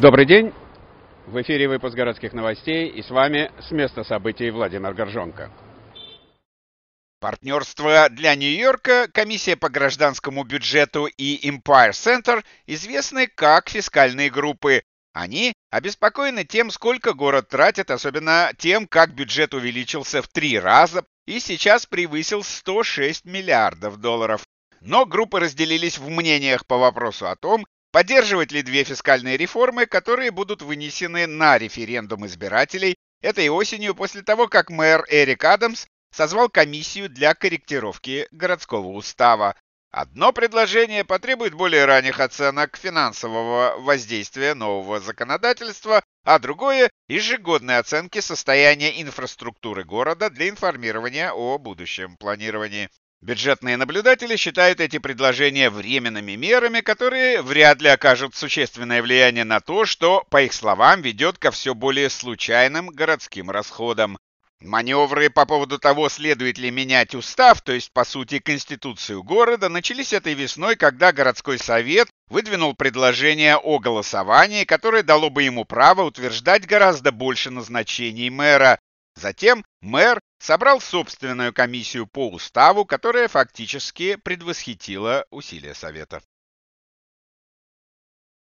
Добрый день. В эфире выпуск городских новостей и с вами с места событий Владимир Горжонко. Партнерство для Нью-Йорка, Комиссия по гражданскому бюджету и Empire Center известны как фискальные группы. Они обеспокоены тем, сколько город тратит, особенно тем, как бюджет увеличился в три раза и сейчас превысил 106 миллиардов долларов. Но группы разделились в мнениях по вопросу о том, поддерживать ли две фискальные реформы, которые будут вынесены на референдум избирателей этой осенью после того, как мэр Эрик Адамс созвал комиссию для корректировки городского устава. Одно предложение потребует более ранних оценок финансового воздействия нового законодательства, а другое – ежегодной оценки состояния инфраструктуры города для информирования о будущем планировании. Бюджетные наблюдатели считают эти предложения временными мерами, которые вряд ли окажут существенное влияние на то, что, по их словам, ведет ко все более случайным городским расходам. Маневры по поводу того, следует ли менять устав, то есть, по сути, конституцию города, начались этой весной, когда городской совет выдвинул предложение о голосовании, которое дало бы ему право утверждать гораздо больше назначений мэра. Затем мэр собрал собственную комиссию по уставу, которая фактически предвосхитила усилия совета.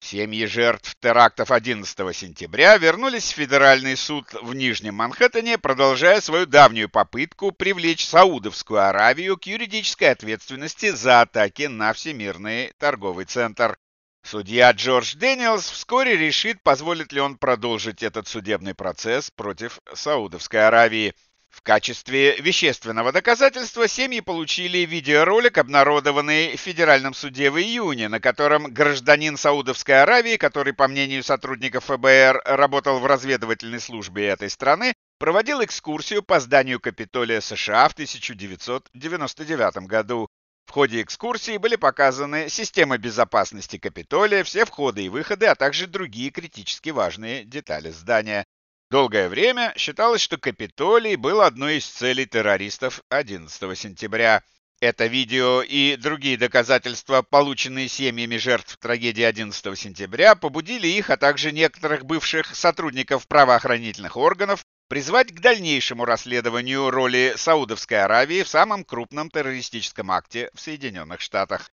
Семьи жертв терактов 11 сентября вернулись в федеральный суд в Нижнем Манхэттене, продолжая свою давнюю попытку привлечь Саудовскую Аравию к юридической ответственности за атаки на Всемирный торговый центр. Судья Джордж Дэниелс вскоре решит, позволит ли он продолжить этот судебный процесс против Саудовской Аравии. В качестве вещественного доказательства семьи получили видеоролик, обнародованный в Федеральном суде в июне, на котором гражданин Саудовской Аравии, который, по мнению сотрудников ФБР, работал в разведывательной службе этой страны, проводил экскурсию по зданию Капитолия США в 1999 году. В ходе экскурсии были показаны система безопасности Капитолия, все входы и выходы, а также другие критически важные детали здания. Долгое время считалось, что Капитолий был одной из целей террористов 11 сентября. Это видео и другие доказательства, полученные семьями жертв трагедии 11 сентября, побудили их, а также некоторых бывших сотрудников правоохранительных органов призвать к дальнейшему расследованию роли Саудовской Аравии в самом крупном террористическом акте в Соединенных Штатах.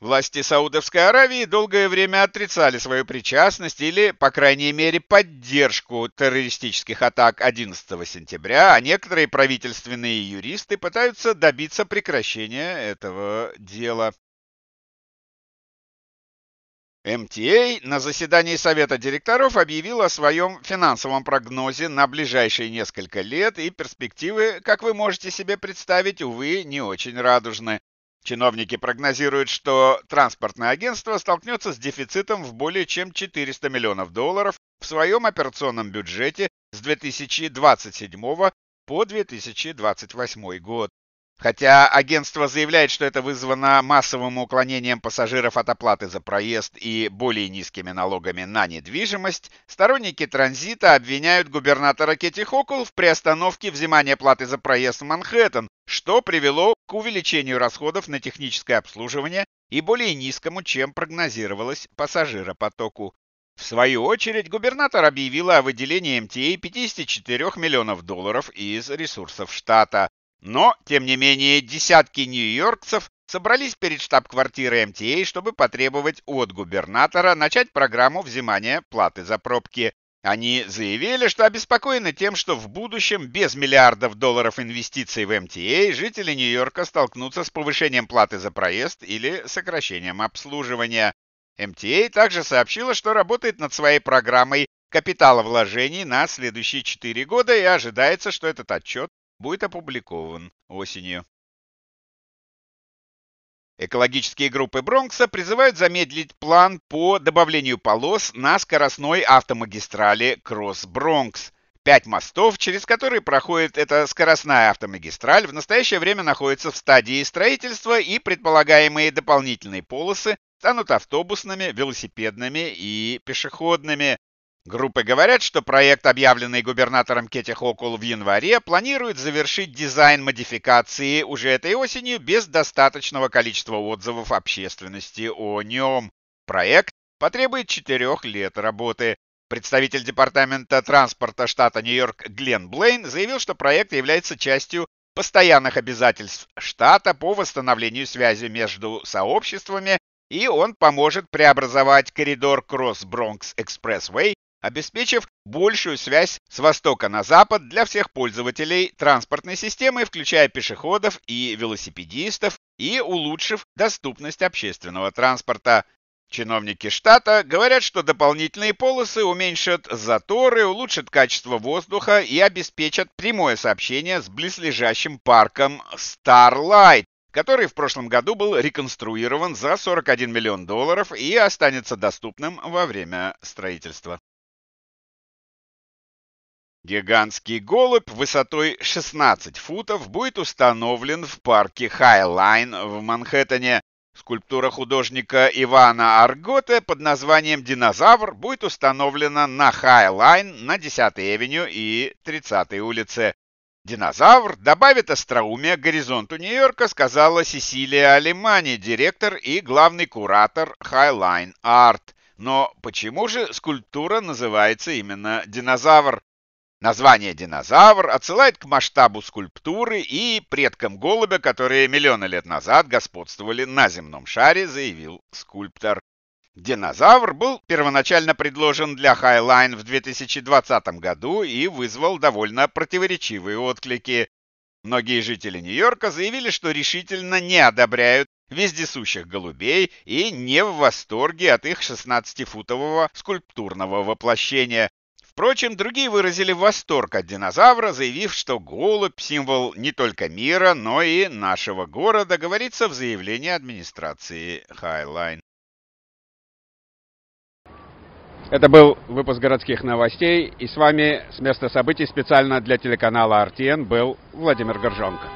Власти Саудовской Аравии долгое время отрицали свою причастность или, по крайней мере, поддержку террористических атак 11 сентября, а некоторые правительственные юристы пытаются добиться прекращения этого дела. МТА на заседании Совета директоров объявил о своем финансовом прогнозе на ближайшие несколько лет, и перспективы, как вы можете себе представить, увы, не очень радужны. Чиновники прогнозируют, что транспортное агентство столкнется с дефицитом в более чем 400 миллионов долларов в своем операционном бюджете с 2027 по 2028 год. Хотя агентство заявляет, что это вызвано массовым уклонением пассажиров от оплаты за проезд и более низкими налогами на недвижимость, сторонники транзита обвиняют губернатора Кетти Хокул в приостановке взимания платы за проезд в Манхэттен, что привело к увеличению расходов на техническое обслуживание и более низкому, чем прогнозировалось, пассажиропотоку. В свою очередь, губернатор объявила о выделении МТА 54 миллионов долларов из ресурсов штата. Но, тем не менее, десятки нью-йоркцев собрались перед штаб-квартирой МТА, чтобы потребовать от губернатора начать программу взимания платы за пробки. Они заявили, что обеспокоены тем, что в будущем без миллиардов долларов инвестиций в МТА жители Нью-Йорка столкнутся с повышением платы за проезд или сокращением обслуживания. МТА также сообщила, что работает над своей программой капиталовложений на следующие 4 года и ожидается, что этот отчет будет опубликован осенью. Экологические группы Бронкса призывают замедлить план по добавлению полос на скоростной автомагистрали Кросс-Бронкс. Пять мостов, через которые проходит эта скоростная автомагистраль, в настоящее время находятся в стадии строительства и предполагаемые дополнительные полосы станут автобусными, велосипедными и пешеходными. Группы говорят, что проект, объявленный губернатором Кетти Хокул в январе, планирует завершить дизайн модификации уже этой осенью без достаточного количества отзывов общественности о нем. Проект потребует четырех лет работы. Представитель Департамента транспорта штата Нью-Йорк Глен Блейн заявил, что проект является частью постоянных обязательств штата по восстановлению связи между сообществами, и он поможет преобразовать коридор Кросс-Бронкс Экспрессвей, обеспечив большую связь с востока на запад для всех пользователей транспортной системы, включая пешеходов и велосипедистов, и улучшив доступность общественного транспорта. Чиновники штата говорят, что дополнительные полосы уменьшат заторы, улучшат качество воздуха и обеспечат прямое сообщение с близлежащим парком Starlight, который в прошлом году был реконструирован за 41 миллион долларов и останется доступным во время строительства. Гигантский голубь высотой 16 футов будет установлен в парке Хайлайн в Манхэттене. Скульптура художника Ивана Арготе под названием «Динозавр» будет установлена на Хайлайн на 10-й авеню и 30-й улице. Динозавр добавит остроумия горизонту Нью-Йорка, сказала Сесилия Алимани, директор и главный куратор Highline Art. Но почему же скульптура называется именно «Динозавр»? Название «динозавр» отсылает к масштабу скульптуры и предкам голубя, которые миллионы лет назад господствовали на земном шаре, заявил скульптор. Динозавр был первоначально предложен для Highline в 2020 году и вызвал довольно противоречивые отклики. Многие жители Нью-Йорка заявили, что решительно не одобряют вездесущих голубей и не в восторге от их 16-футового скульптурного воплощения, Впрочем, другие выразили восторг от динозавра, заявив, что голубь – символ не только мира, но и нашего города, говорится в заявлении администрации Highline. Это был выпуск городских новостей, и с вами с места событий специально для телеканала RTN был Владимир Горжонко.